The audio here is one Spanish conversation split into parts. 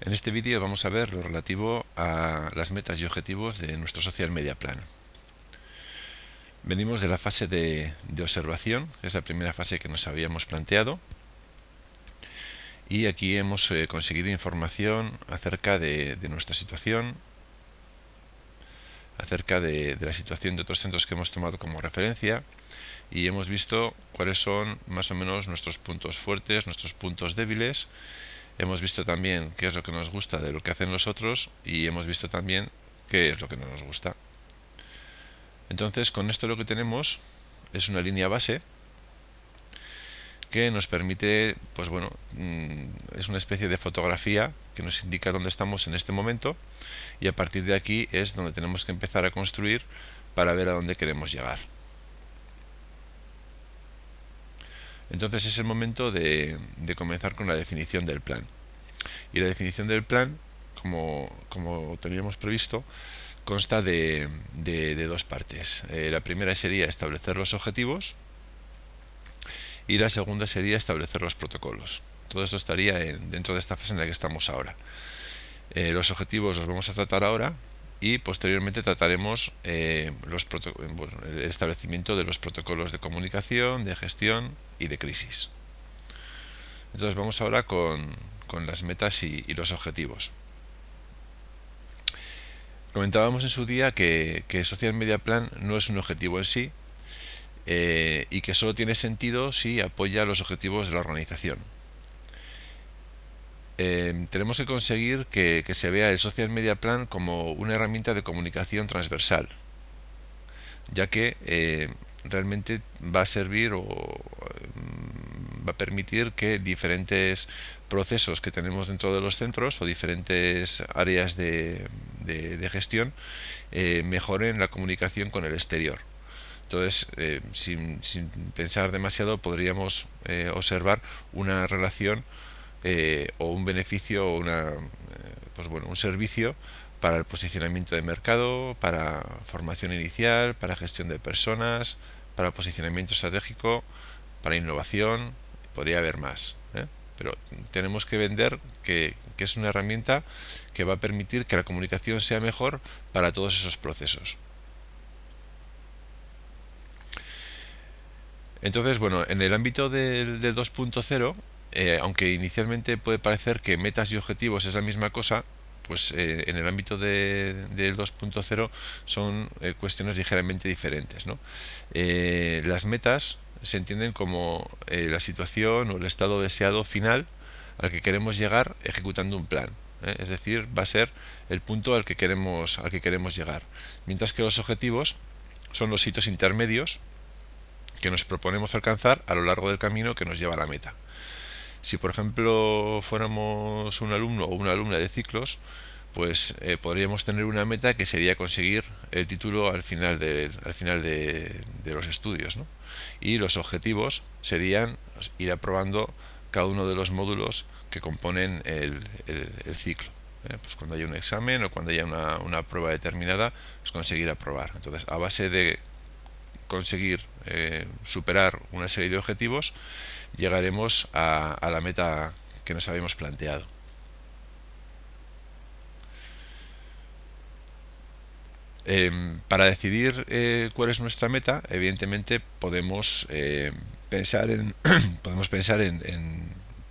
En este vídeo vamos a ver lo relativo a las metas y objetivos de nuestro Social Media Plan. Venimos de la fase de, observación, es la primera fase que nos habíamos planteado, y aquí hemos eh, conseguido información acerca de, nuestra situación, acerca de, de la situación de otros centros que hemos tomado como referencia, y hemos visto cuáles son más o menos nuestros puntos fuertes, nuestros puntos débiles, hemos visto también qué es lo que nos gusta de lo que hacen los otros y hemos visto también qué es lo que no nos gusta. Entonces con esto lo que tenemos es una línea base que nos permite, pues bueno, mm, es una especie de fotografía que nos indica dónde estamos en este momento y a partir de aquí es donde tenemos que empezar a construir para ver a dónde queremos llegar. Entonces es el momento de, comenzar con la definición del plan. Y la definición del plan, como, teníamos previsto, consta de, dos partes. Eh, la primera sería establecer los objetivos y la segunda sería establecer los protocolos. Todo esto estaría dentro de esta fase en la que estamos ahora. Eh, los objetivos los vamos a tratar ahora y posteriormente trataremos eh, los el establecimiento de los protocolos de comunicación, de gestión y de crisis. Entonces vamos ahora con, las metas y, los objetivos. Comentábamos en su día que, Social Media Plan no es un objetivo en sí eh, y que solo tiene sentido si apoya los objetivos de la organización. Em, tenemos que conseguir que, se vea el Social Media Plan como una herramienta de comunicación transversal, ya que eh, realmente va a servir o mm, va a permitir que diferentes procesos que tenemos dentro de los centros o diferentes áreas de, gestión eh, mejoren la comunicación con el exterior. Entonces, eh, sin, sin, pensar demasiado, podríamos observar una relación eh, o un beneficio o una, eh, pues bueno, un servicio para el posicionamiento de mercado, para formación inicial, para gestión de personas, para posicionamiento estratégico, para innovación, podría haber más. ¿eh? Pero tenemos que vender que, que es una herramienta que va a permitir que la comunicación sea mejor para todos esos procesos. Entonces, bueno, en el ámbito del, del 2.0 eh, aunque inicialmente puede parecer que metas y objetivos es la misma cosa, pues eh, en el ámbito del 2.0 son eh, cuestiones ligeramente diferentes. las metas se entienden como la situación o el estado deseado final al que queremos llegar ejecutando un plan. Es decir, va a ser el punto al que queremos, al que queremos llegar. Mientras que los objetivos son los hitos intermedios que nos proponemos alcanzar a lo largo del camino que nos lleva a la meta. Si por ejemplo fuéramos un alumno o una alumna de ciclos, pues eh, podríamos tener una meta que sería conseguir el título al final de, al final de, los estudios. Y los objetivos serían ir aprobando cada uno de los módulos que componen el, ciclo. ¿eh? Pues cuando haya un examen o cuando haya una, prueba determinada, es conseguir aprobar. Entonces, a base de conseguir eh, superar una serie de objetivos, llegaremos a, la meta que nos habíamos planteado. Em, para decidir eh, cuál es nuestra meta, evidentemente podemos eh, pensar en podemos pensar en,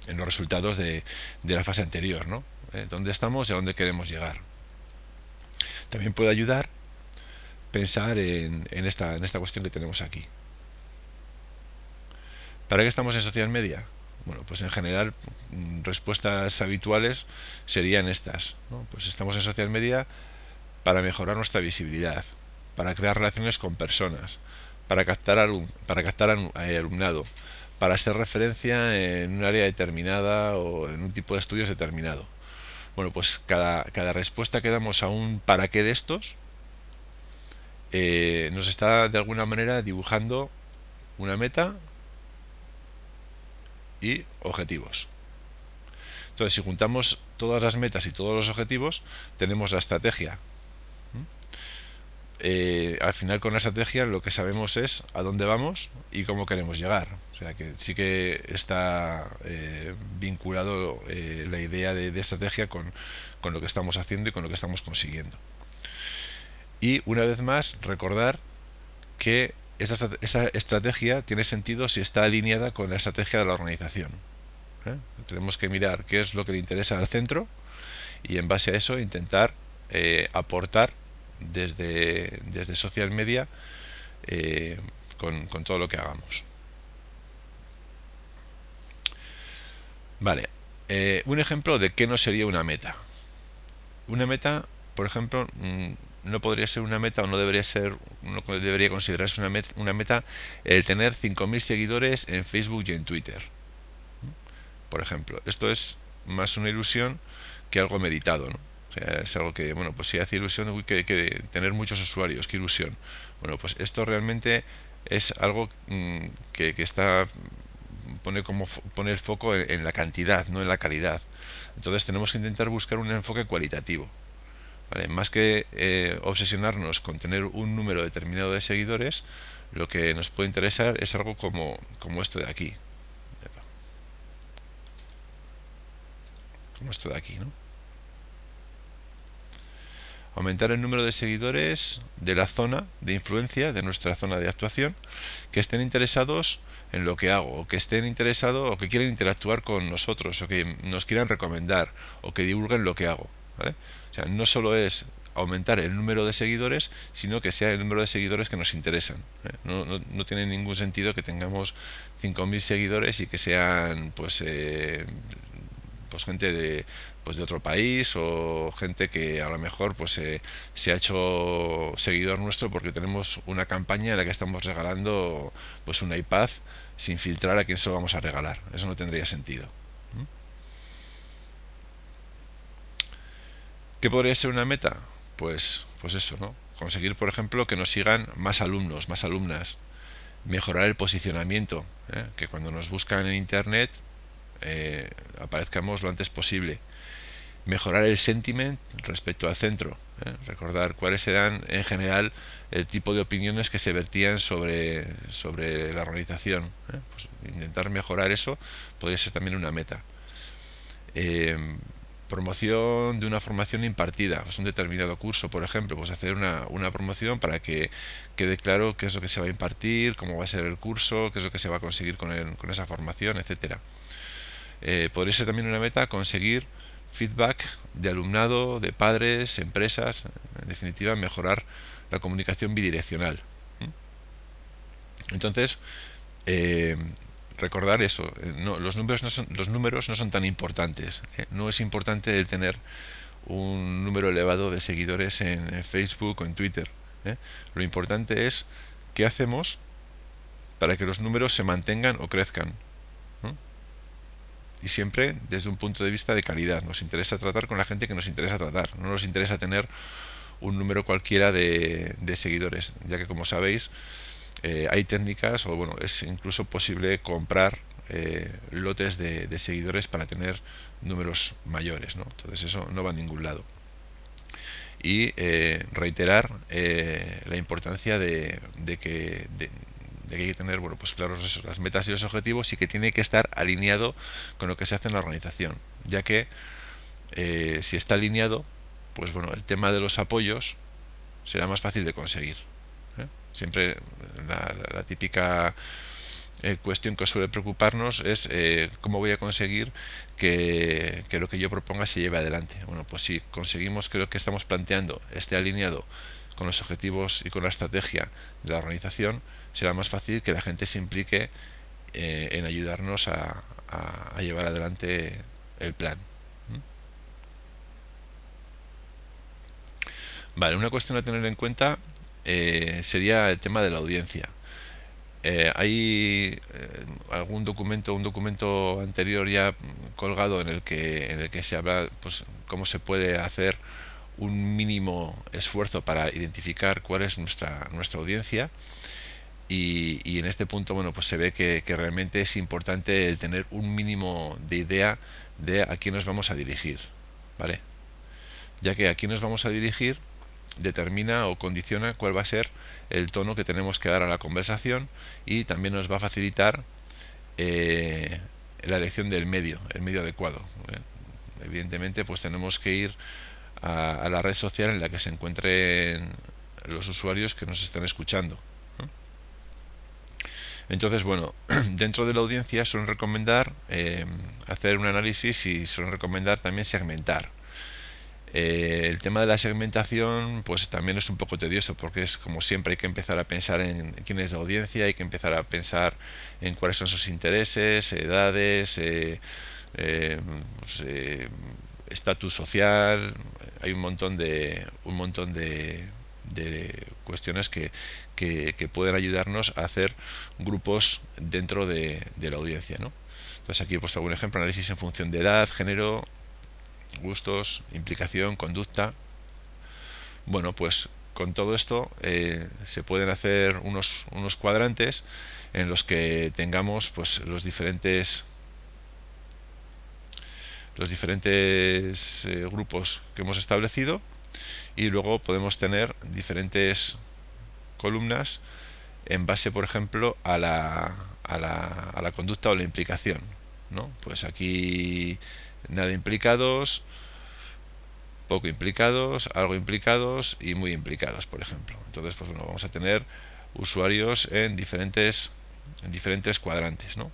los resultados de, de, la fase anterior, ¿no? ¿Dónde estamos y a dónde queremos llegar? También puede ayudar pensar en, en, esta, en esta cuestión que tenemos aquí. ¿Para qué estamos en social media? Bueno, pues en general mm, respuestas habituales serían estas. Pues estamos en social media para mejorar nuestra visibilidad, para crear relaciones con personas, para captar, para captar eh, alumnado, para ser referencia en un área determinada o en un tipo de estudios determinado. Bueno, pues cada, cada respuesta que damos a un para qué de estos eh, nos está de alguna manera dibujando una meta y objetivos. Entonces, si juntamos todas las metas y todos los objetivos, tenemos la estrategia. eh, al final con la estrategia lo que sabemos es a dónde vamos y cómo queremos llegar. O sea que sí que está eh, vinculado la idea de, estrategia con, lo que estamos haciendo y con lo que estamos consiguiendo. Y una vez más, recordar que esa, esa estrategia tiene sentido si está alineada con la estrategia de la organización. Tenemos que mirar qué es lo que le interesa al centro y en base a eso intentar aportar desde, desde social media eh, con, todo lo que hagamos. Vale, eh, un ejemplo de qué no sería una meta. Una meta, por ejemplo, mm, no podría ser una meta o no debería ser, no debería considerarse una meta, una meta el tener 5.000 seguidores en Facebook y en Twitter. Por ejemplo, esto es más una ilusión que algo meditado, ¿no? es algo que, bueno, pues si hace ilusión que, que tener muchos usuarios, qué ilusión. Bueno, pues esto realmente es algo mm, que, que, está pone como pone el foco en, la cantidad, no en la calidad. Entonces tenemos que intentar buscar un enfoque cualitativo. Más que eh, obsesionarnos con tener un número determinado de seguidores, lo que nos puede interesar es algo como, como esto de aquí. Como esto de aquí, ¿no? aumentar el número de seguidores de la zona de influencia, de nuestra zona de actuación, que estén interesados en lo que hago, o que estén interesados o que quieran interactuar con nosotros, o que nos quieran recomendar, o que divulguen lo que hago. O sea, no solo es aumentar el número de seguidores, sino que sea el número de seguidores que nos interesan. ¿eh? No, no, tiene ningún sentido que tengamos 5.000 seguidores y que sean pues eh, pues gente de, pues de otro país o gente que a lo mejor pues se ha hecho seguidor nuestro porque tenemos una campaña en la que estamos regalando pues un iPad sin filtrar a quién se lo vamos a regalar eso no tendría sentido ¿qué podría ser una meta? pues pues eso ¿no? conseguir por ejemplo que nos sigan más alumnos más alumnas mejorar el posicionamiento ¿eh? que cuando nos buscan en internet eh, aparezcamos lo antes posible. Mejorar el sentiment respecto al centro. ¿eh? Recordar cuáles eran en general el tipo de opiniones que se vertían sobre, sobre la organización. Pues intentar mejorar eso podría ser también una meta. Promoción de una formación impartida, pues un determinado curso, por ejemplo, pues hacer una, una, promoción para que quede claro qué es lo que se va a impartir, cómo va a ser el curso, qué es lo que se va a conseguir con, con esa formación, etcétera. Eh, podría ser también una meta conseguir feedback de alumnado, de padres, empresas, en definitiva mejorar la comunicación bidireccional. Entonces, eh, recordar eso, eh, los, números no son, los números no son tan importantes. No es importante tener un número elevado de seguidores en, en Facebook o en Twitter. Lo importante es qué hacemos para que los números se mantengan o crezcan y siempre desde un punto de vista de calidad. Nos interesa tratar con la gente que nos interesa tratar, no nos interesa tener un número cualquiera de, seguidores, ya que como sabéis eh, hay técnicas o bueno, es incluso posible comprar eh, lotes de, seguidores para tener números mayores, ¿no? entonces eso no va a ningún lado. Y eh, reiterar la importancia de, que de que hay que tener bueno pues claros las metas y los objetivos y que tiene que estar alineado con lo que se hace en la organización ya que si está alineado pues bueno el tema de los apoyos será más fácil de conseguir. Siempre la, típica eh, cuestión que suele preocuparnos es cómo voy a conseguir que, que, lo que yo proponga se lleve adelante. Bueno, pues si conseguimos que lo que estamos planteando esté alineado con los objetivos y con la estrategia de la organización, será más fácil que la gente se implique eh, en ayudarnos a, llevar adelante el plan. ¿Mm? Vale, una cuestión a tener en cuenta eh, sería el tema de la audiencia. Eh, hay algún documento, un documento anterior ya colgado en el que en el que se habla, pues, cómo se puede hacer un mínimo esfuerzo para identificar cuál es nuestra nuestra audiencia y, en este punto bueno pues se ve que, realmente es importante el tener un mínimo de idea de a quién nos vamos a dirigir vale ya que a quién nos vamos a dirigir determina o condiciona cuál va a ser el tono que tenemos que dar a la conversación y también nos va a facilitar eh, la elección del medio, el medio adecuado. ¿eh? Evidentemente, pues tenemos que ir a, la red social en la que se encuentren los usuarios que nos están escuchando. Entonces, bueno, dentro de la audiencia suelen recomendar eh, hacer un análisis y suelen recomendar también segmentar. Eh, el tema de la segmentación pues también es un poco tedioso porque es como siempre hay que empezar a pensar en quién es la audiencia, hay que empezar a pensar en cuáles son sus intereses, edades, eh, eh, pues, estatus social, hay un montón de un montón de, cuestiones que, que, pueden ayudarnos a hacer grupos dentro de, de la audiencia, ¿no? Entonces aquí he puesto algún ejemplo, análisis en función de edad, género, gustos, implicación, conducta. Bueno, pues con todo esto eh, se pueden hacer unos, unos cuadrantes en los que tengamos pues los diferentes los diferentes eh, grupos que hemos establecido y luego podemos tener diferentes columnas en base por ejemplo a la, a la, a la conducta o la implicación ¿no? pues aquí nada implicados, poco implicados, algo implicados y muy implicados, por ejemplo. Entonces, pues bueno, vamos a tener usuarios en diferentes en diferentes cuadrantes, ¿no?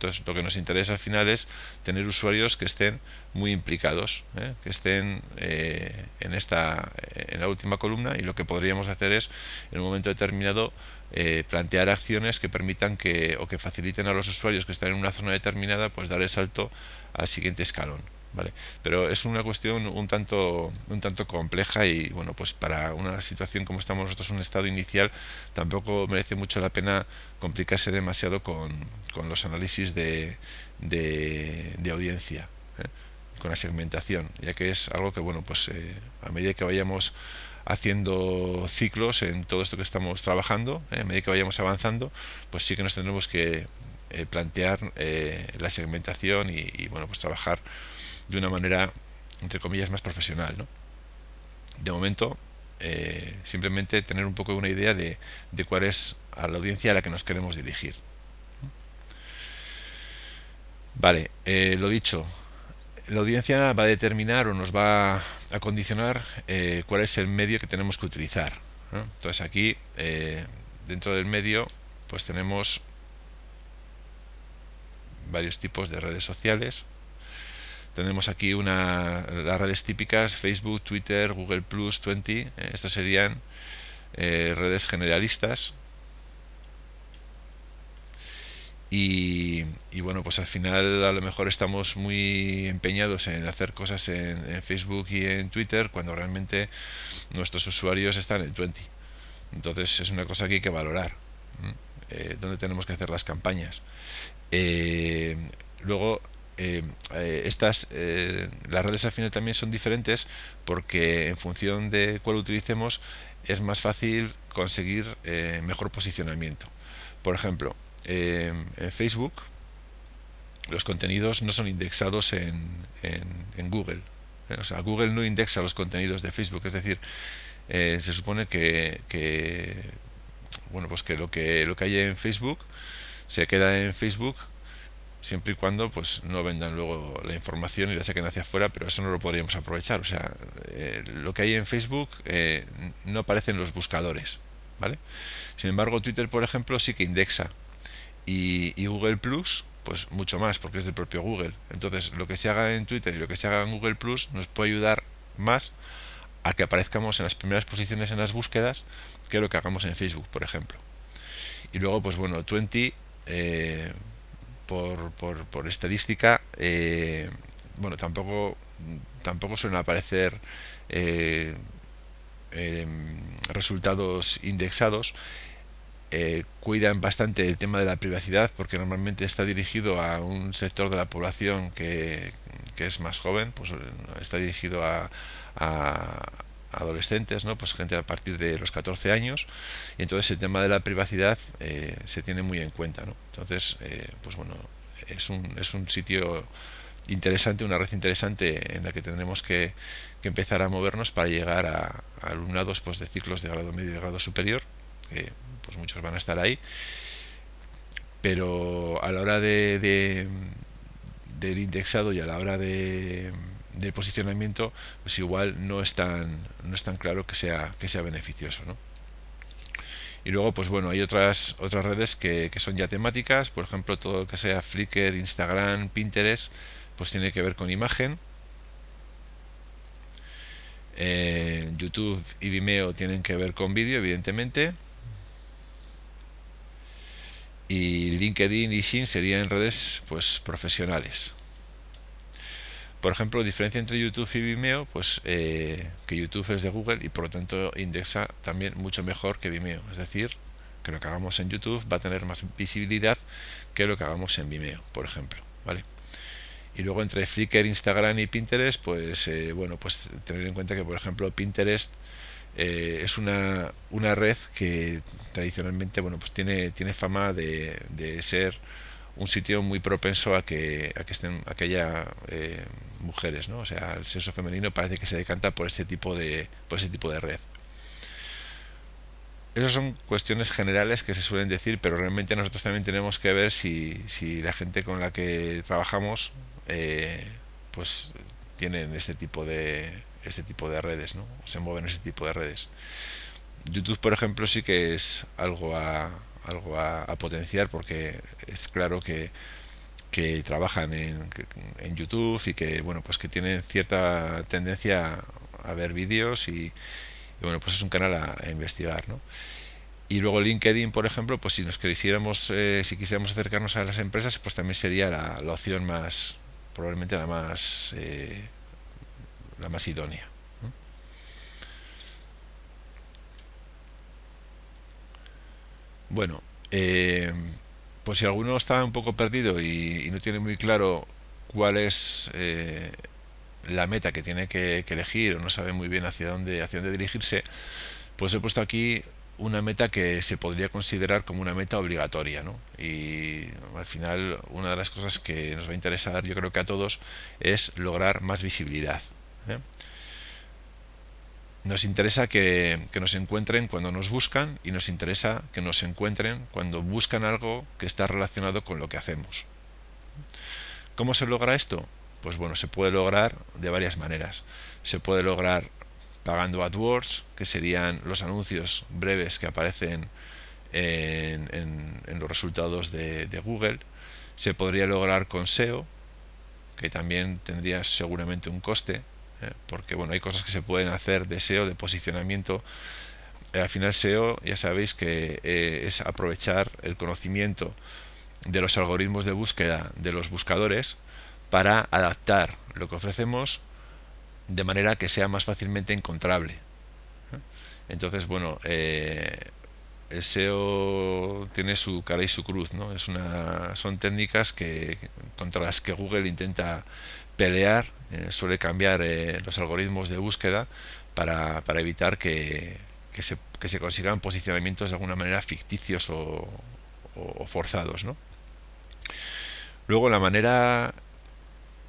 Entonces, lo que nos interesa al final es tener usuarios que estén muy implicados, ¿eh? que estén eh, en esta en la última columna y lo que podríamos hacer es en un momento determinado eh, plantear acciones que permitan que o que faciliten a los usuarios que están en una zona determinada pues dar el salto al siguiente escalón. ¿vale? Pero es una cuestión un tanto, un tanto compleja y bueno, pues para una situación como estamos nosotros, un estado inicial, tampoco merece mucho la pena complicarse demasiado con, con los análisis de, de, audiencia. ¿eh? con la segmentación, ya que es algo que, bueno, pues eh, a medida que vayamos haciendo ciclos en todo esto que estamos trabajando, ¿eh? a medida que vayamos avanzando, pues sí que nos tendremos que eh, plantear eh, la segmentación y, bueno pues trabajar de una manera entre comillas más profesional ¿no? de momento eh, simplemente tener un poco una idea de, de cuál es a la audiencia a la que nos queremos dirigir vale lo dicho la audiencia va a determinar o nos va a condicionar cuál es el medio que tenemos que utilizar entonces aquí dentro del medio pues tenemos varios tipos de redes sociales. Tenemos aquí una, las redes típicas, Facebook, Twitter, Google Plus, 20. Eh, estas serían eh, redes generalistas. Y, bueno, pues al final a lo mejor estamos muy empeñados en hacer cosas en, Facebook y en Twitter cuando realmente nuestros usuarios están en 20. Entonces es una cosa que hay que valorar. Eh, dónde tenemos que hacer las campañas. Eh, luego, eh, eh, estas, las redes al final también son diferentes porque en función de cuál utilicemos es más fácil conseguir mejor posicionamiento. Por ejemplo, en Facebook los contenidos no son indexados en, en, Google. O sea, Google no indexa los contenidos de Facebook, es decir, se supone que, que, bueno pues que lo que lo que hay en Facebook se queda en Facebook siempre y cuando pues no vendan luego la información y la saquen hacia afuera, pero eso no lo podríamos aprovechar. O sea, eh, lo que hay en Facebook eh, no aparece en los buscadores, ¿vale? Sin embargo, Twitter, por ejemplo, sí que indexa. Y, y, Google Plus, pues mucho más, porque es del propio Google. Entonces, lo que se haga en Twitter y lo que se haga en Google Plus nos puede ayudar más a que aparezcamos en las primeras posiciones en las búsquedas que lo que hagamos en Facebook, por ejemplo. Y luego, pues bueno, 20 eh, por, por, estadística, eh, bueno, tampoco, tampoco suelen aparecer eh, resultados indexados. cuidan bastante el tema de la privacidad porque normalmente está dirigido a un sector de la población que, que es más joven, pues está dirigido a, adolescentes, ¿no? pues gente a partir de los 14 años, y entonces el tema de la privacidad eh, se tiene muy en cuenta. ¿no? Entonces, eh, pues bueno, es un, es un sitio interesante, una red interesante en la que tendremos que, empezar a movernos para llegar a, alumnados pues, de ciclos de grado medio y de grado superior, que pues muchos van a estar ahí, pero a la hora de, del indexado y a la hora de, del posicionamiento, pues igual no es tan, no es tan claro que sea, que sea beneficioso, ¿no? Y luego, pues bueno, hay otras, otras redes que, que son ya temáticas, por ejemplo, todo lo que sea Flickr, Instagram, Pinterest, pues tiene que ver con imagen. Eh, YouTube y Vimeo tienen que ver con vídeo, evidentemente. Y LinkedIn y Shin serían redes pues profesionales. Por ejemplo, diferencia entre YouTube y Vimeo, pues eh, que YouTube es de Google y por lo tanto indexa también mucho mejor que Vimeo. Es decir, que lo que hagamos en YouTube va a tener más visibilidad que lo que hagamos en Vimeo, por ejemplo. ¿vale? Y luego entre Flickr, Instagram y Pinterest, pues eh, bueno, pues tener en cuenta que por ejemplo Pinterest eh, es una, una red que tradicionalmente bueno pues tiene, tiene fama de, de ser un sitio muy propenso a que, a que estén aquella eh, mujeres, ¿no? O sea, el sexo femenino parece que se decanta por este tipo de, por ese tipo de red. Esas son cuestiones generales que se suelen decir, pero realmente nosotros también tenemos que ver si, si la gente con la que trabajamos eh, pues tienen este tipo de este tipo de redes, ¿no? Se mueven ese tipo de redes. YouTube, por ejemplo, sí que es algo a, algo a, potenciar porque es claro que, que trabajan en, en, YouTube y que bueno pues que tienen cierta tendencia a ver vídeos y, bueno pues es un canal a, investigar ¿no? y luego LinkedIn por ejemplo pues si nos quisiéramos eh, si quisiéramos acercarnos a las empresas pues también sería la, opción más probablemente la más eh, la más idónea Bueno, eh, pues si alguno está un poco perdido y, no tiene muy claro cuál es eh, la meta que tiene que, elegir o no sabe muy bien hacia dónde, hacia dónde dirigirse, pues he puesto aquí una meta que se podría considerar como una meta obligatoria, ¿no? Y al final una de las cosas que nos va a interesar, yo creo que a todos, es lograr más visibilidad. ¿eh? Nos interesa que, nos encuentren cuando nos buscan y nos interesa que nos encuentren cuando buscan algo que está relacionado con lo que hacemos. ¿Cómo se logra esto? Pues bueno, se puede lograr de varias maneras. Se puede lograr pagando AdWords, que serían los anuncios breves que aparecen en, los resultados de, Google. Se podría lograr con SEO, que también tendría seguramente un coste, ¿eh? porque bueno, hay cosas que se pueden hacer de SEO, de posicionamiento. al final SEO ya sabéis que eh, es aprovechar el conocimiento de los algoritmos de búsqueda de los buscadores para adaptar lo que ofrecemos de manera que sea más fácilmente encontrable. ¿eh? Entonces, bueno, el SEO tiene su cara y su cruz, ¿no? Es una, son técnicas que contra las que Google intenta pelear, eh, suele cambiar eh, los algoritmos de búsqueda para, para evitar que, que, se, que, se, consigan posicionamientos de alguna manera ficticios o, forzados. ¿no? Luego la manera,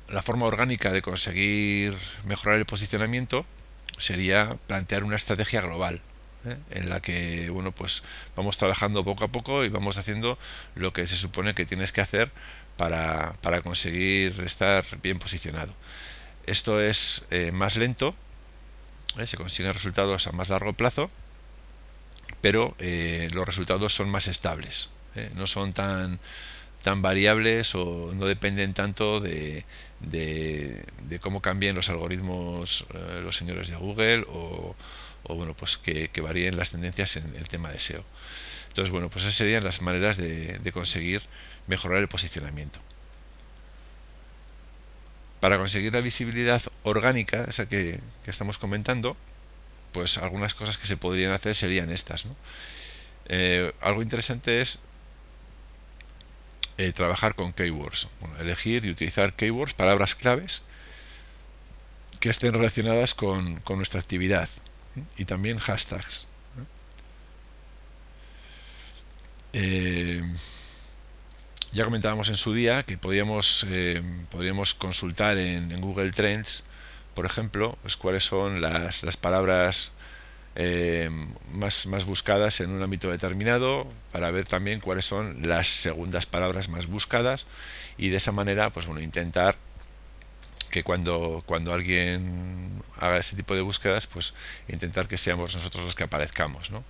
la forma orgánica de conseguir mejorar el posicionamiento sería plantear una estrategia global. ¿eh? en la que bueno pues vamos trabajando poco a poco y vamos haciendo lo que se supone que tienes que hacer para, para conseguir estar bien posicionado. Esto es eh, más lento, ¿eh? se consiguen resultados a más largo plazo, pero eh, los resultados son más estables, no son tan, tan variables o no dependen tanto de, de, cómo cambien los algoritmos los señores de Google o, bueno pues que, varíen las tendencias en el tema de SEO. Entonces bueno pues esas serían las maneras de, conseguir mejorar el posicionamiento. Para conseguir la visibilidad orgánica, esa que, estamos comentando, pues algunas cosas que se podrían hacer serían estas. Eh, algo interesante es eh, trabajar con keywords, elegir y utilizar keywords, palabras claves que estén relacionadas con, nuestra actividad y también hashtags. Eh, Ya comentábamos en su día que podríamos, eh, podríamos consultar en, Google Trends, por ejemplo, pues cuáles son las, las palabras eh, más, más buscadas en un ámbito determinado para ver también cuáles son las segundas palabras más buscadas y de esa manera pues bueno intentar que cuando, cuando alguien haga ese tipo de búsquedas pues intentar que seamos nosotros los que aparezcamos ¿no?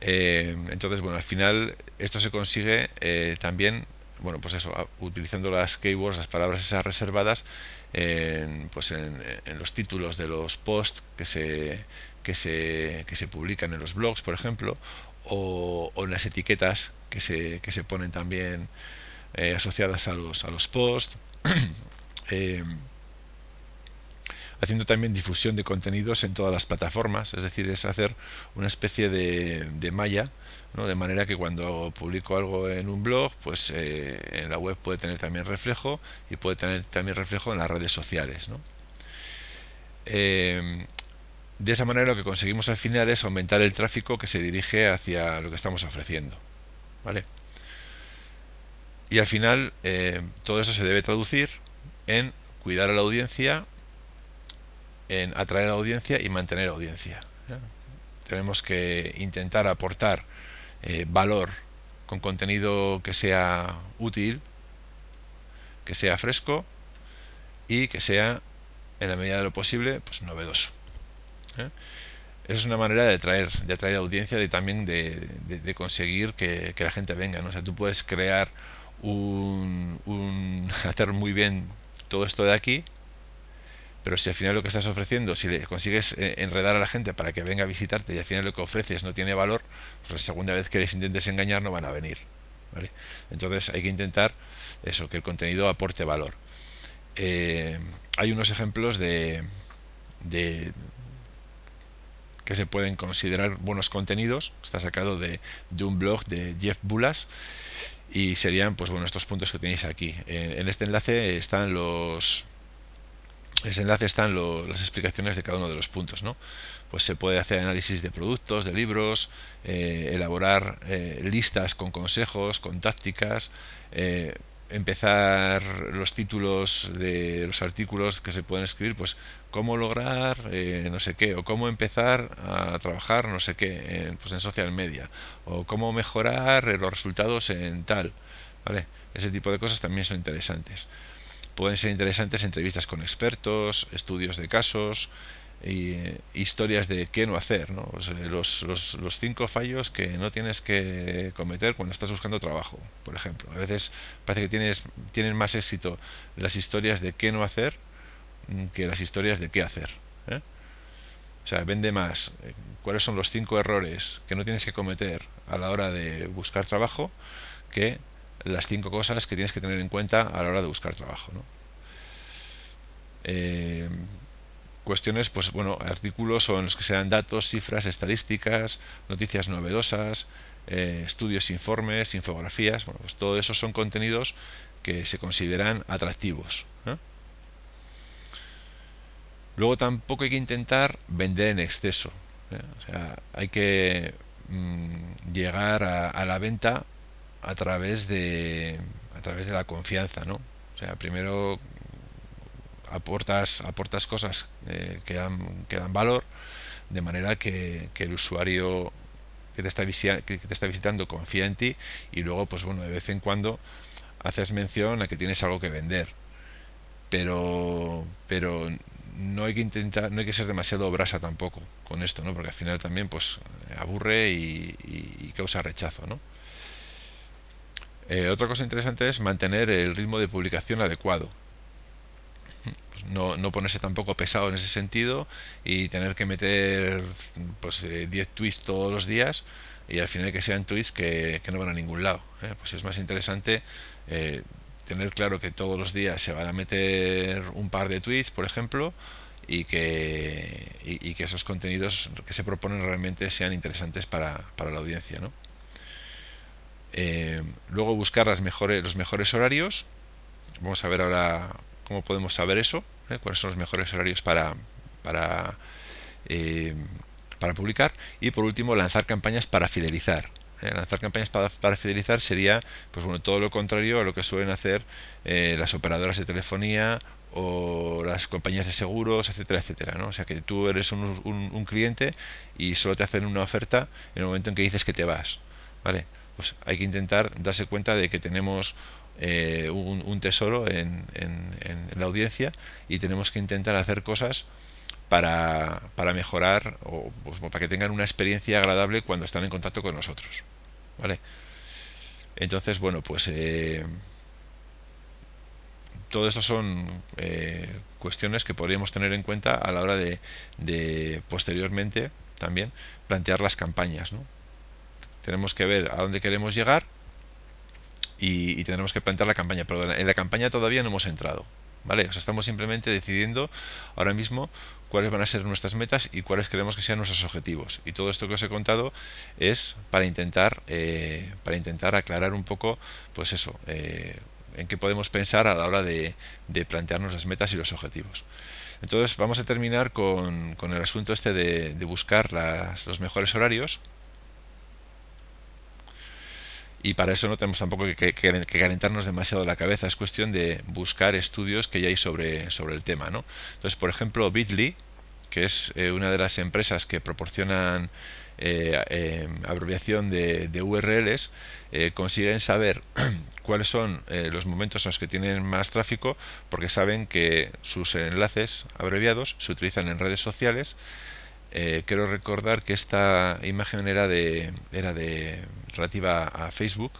Eh, entonces bueno al final esto se consigue eh, también bueno pues eso utilizando las keywords las palabras esas reservadas en, pues en, los títulos de los posts que se que se, que se publican en los blogs, por ejemplo, o, en las etiquetas que se, que se ponen también eh, asociadas a los, a los posts. Eh, haciendo también difusión de contenidos en todas las plataformas, es decir, es hacer una especie de, de malla, ¿no? de manera que cuando publico algo en un blog, pues eh, en la web puede tener también reflejo y puede tener también reflejo en las redes sociales. ¿no? De esa manera lo que conseguimos al final es aumentar el tráfico que se dirige hacia lo que estamos ofreciendo. ¿Vale? Y al final eh, todo eso se debe traducir en cuidar a la audiencia, en atraer audiencia y mantener audiencia. Tenemos que intentar aportar eh, valor con contenido que sea útil, que sea fresco y que sea, en la medida de lo posible, pues novedoso. ¿eh? Esa es una manera de atraer, de atraer audiencia y también de, conseguir que, la gente venga. ¿no? O sea, tú puedes crear un, un, hacer muy bien todo esto de aquí, pero si al final lo que estás ofreciendo, si le consigues eh, enredar a la gente para que venga a visitarte y al final lo que ofreces no tiene valor, pues la segunda vez que les intentes engañar no van a venir. ¿vale? Entonces hay que intentar eso, que el contenido aporte valor. Eh, hay unos ejemplos de, de, que se pueden considerar buenos contenidos. Está sacado de, un blog de Jeff Bulas y serían pues bueno estos puntos que tenéis aquí. En, este enlace están los ese enlace están las explicaciones de cada uno de los puntos, ¿no? Pues se puede hacer análisis de productos, de libros, eh, elaborar eh, listas con consejos, con tácticas, eh, empezar los títulos de los artículos que se pueden escribir, pues cómo lograr no sé qué, o cómo empezar a trabajar no sé qué en, pues en social media, o cómo mejorar los resultados en tal, ¿vale? Ese tipo de cosas también son interesantes. Pueden ser interesantes entrevistas con expertos, estudios de casos, y historias de qué no hacer, ¿no? los, los, los, cinco fallos que no tienes que cometer cuando estás buscando trabajo, por ejemplo. A veces parece que tienes, tienen más éxito las historias de qué no hacer mm, que las historias de qué hacer. ¿eh? O sea, vende más eh, cuáles son los cinco errores que no tienes que cometer a la hora de buscar trabajo que las cinco cosas que tienes que tener en cuenta a la hora de buscar trabajo. Eh, cuestiones, pues bueno, artículos o en los que sean datos, cifras, estadísticas, noticias novedosas, eh, estudios, informes, infografías, bueno, pues todo eso son contenidos que se consideran atractivos. Luego tampoco hay que intentar vender en exceso. ¿eh? O sea, hay que mm, llegar a, la venta a través de a través de la confianza, ¿no? O sea, primero aportas, aportas cosas eh, que, dan, que dan valor, de manera que, el usuario que te, está que te está visitando confía en ti y luego, pues bueno, de vez en cuando haces mención a que tienes algo que vender. Pero, pero no hay que intentar, no hay que ser demasiado brasa tampoco con esto, ¿no? Porque al final también pues aburre y, causa rechazo, ¿no? Eh, otra cosa interesante es mantener el ritmo de publicación adecuado no, no ponerse tampoco pesado en ese sentido y tener que meter pues 10 eh, tweets todos los días y al final que sean tweets que, no van a ningún lado. ¿eh? Pues es más interesante tener claro que todos los días se van a meter un par de tweets, por ejemplo, y que, y, que esos contenidos que se proponen realmente sean interesantes para, para la audiencia. ¿no? Luego buscar las mejores, los mejores horarios. Vamos a ver ahora cómo podemos saber eso, ¿eh? cuáles son los mejores horarios para, para, eh, para publicar y por último lanzar campañas para fidelizar. ¿eh? lanzar campañas para, fidelizar sería pues bueno todo lo contrario a lo que suelen hacer eh, las operadoras de telefonía o las compañías de seguros, etcétera, etcétera, ¿no? O sea que tú eres un, un, cliente y solo te hacen una oferta en el momento en que dices que te vas, ¿vale? Pues hay que intentar darse cuenta de que tenemos eh, un, tesoro en, en, la audiencia y tenemos que intentar hacer cosas para, para mejorar o pues, para que tengan una experiencia agradable cuando están en contacto con nosotros. ¿Vale? Entonces, bueno, pues eh, todo esto son eh, cuestiones que podríamos tener en cuenta a la hora de, de posteriormente también plantear las campañas. ¿no? Tenemos que ver a dónde queremos llegar y, y tenemos que plantear la campaña, pero en la campaña todavía no hemos entrado. ¿Vale? O sea, estamos simplemente decidiendo ahora mismo cuáles van a ser nuestras metas y cuáles queremos que sean nuestros objetivos. Y todo esto que os he contado es para intentar, eh, para intentar aclarar un poco, pues eso, eh, en qué podemos pensar a la hora de, plantearnos las metas y los objetivos. Entonces vamos a terminar con el asunto este de, buscar los mejores horarios y para eso no tenemos tampoco que, calentarnos demasiado la cabeza, es cuestión de buscar estudios que ya hay sobre, sobre el tema. ¿no? Entonces, por ejemplo, Bitly, que es eh, una de las empresas que proporcionan eh, eh, abreviación de, URLs, consiguen saber cuáles son los momentos en los que tienen más tráfico, porque saben que sus enlaces abreviados se utilizan en redes sociales eh, quiero recordar que esta imagen era de, era de relativa a Facebook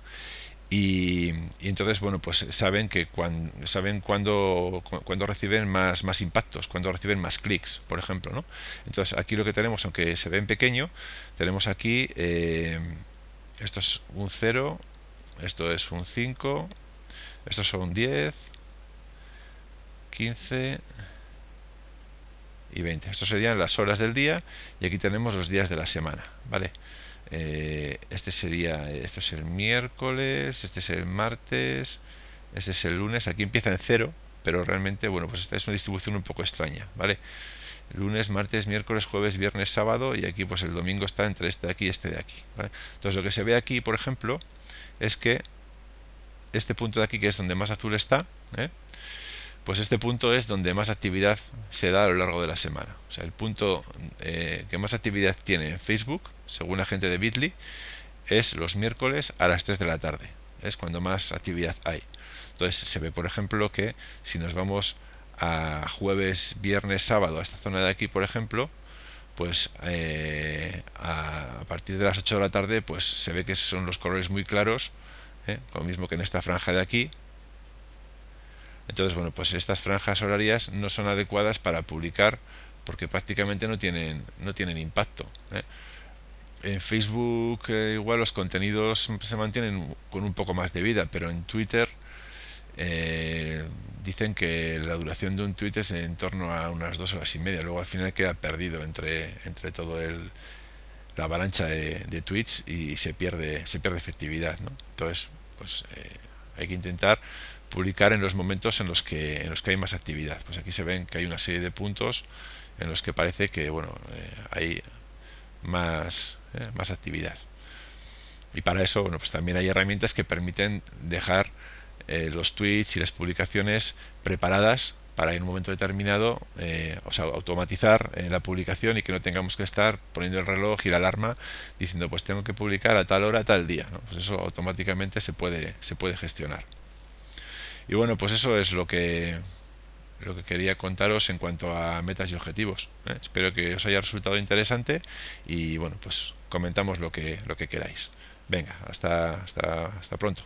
y, entonces bueno pues saben que cuando saben cuando, cuando reciben más más impactos cuando reciben más clics por ejemplo ¿no? entonces aquí lo que tenemos aunque se ve en pequeño tenemos aquí eh, esto es un 0 esto es un 5 estos son 10 15 y 20. Estos serían las horas del día y aquí tenemos los días de la semana, ¿vale? Eh, este sería, este es el miércoles, este es el martes, este es el lunes, aquí empieza en cero, pero realmente, bueno, pues esta es una distribución un poco extraña, ¿vale? Lunes, martes, miércoles, jueves, viernes, sábado y aquí pues el domingo está entre este de aquí y este de aquí. Entonces lo que se ve aquí, por ejemplo, es que este punto de aquí, que es donde más azul está, ¿eh? Pues este punto es donde más actividad se da a lo largo de la semana. O sea, el punto eh, que más actividad tiene en Facebook, según la gente de Bitly, es los miércoles a las 3 de la tarde. Es cuando más actividad hay. Entonces se ve, por ejemplo, que si nos vamos a jueves, viernes, sábado, a esta zona de aquí, por ejemplo, pues eh, a, partir de las 8 de la tarde, pues se ve que son los colores muy claros, ¿eh? lo mismo que en esta franja de aquí, entonces, bueno, pues estas franjas horarias no son adecuadas para publicar porque prácticamente no tienen, no tienen impacto. ¿eh? En Facebook eh, igual los contenidos se mantienen con un poco más de vida, pero en Twitter eh, dicen que la duración de un tweet es en torno a unas dos horas y media. Luego al final queda perdido entre, entre todo el la avalancha de, tweets y se pierde se pierde efectividad. ¿no? Entonces, pues hay que intentar publicar en los momentos en los que en los que hay más actividad pues aquí se ven que hay una serie de puntos en los que parece que bueno eh, hay más eh, más actividad y para eso bueno pues también hay herramientas que permiten dejar eh, los tweets y las publicaciones preparadas para en un momento determinado, o sea, automatizar la publicación y que no tengamos que estar poniendo el reloj y la alarma diciendo pues tengo que publicar a tal hora, a tal día. Pues eso automáticamente se puede, se puede gestionar. Y bueno, pues eso es lo que lo que quería contaros en cuanto a metas y objetivos. ¿eh? Espero que os haya resultado interesante y bueno, pues comentamos lo que lo que queráis. Venga, hasta hasta hasta pronto.